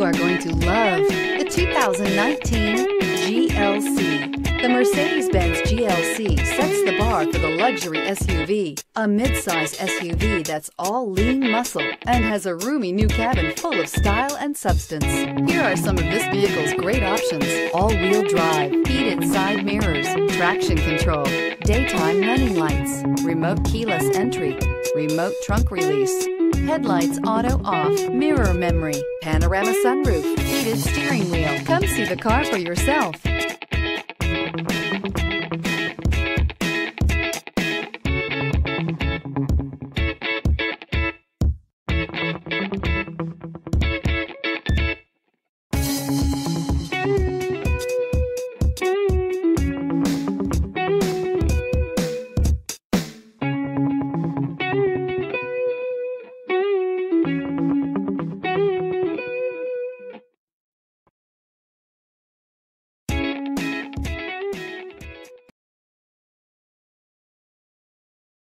You are going to love the 2019 GLC. The Mercedes-Benz GLC sets the bar for the luxury SUV, a midsize SUV that's all lean muscle and has a roomy new cabin full of style and substance. Here are some of this vehicle's great options. All-wheel drive, heated side mirrors, traction control, daytime running lights, remote keyless entry, remote trunk release, headlights auto off, mirror memory, panorama sunroof, heated steering wheel. Come see the car for yourself.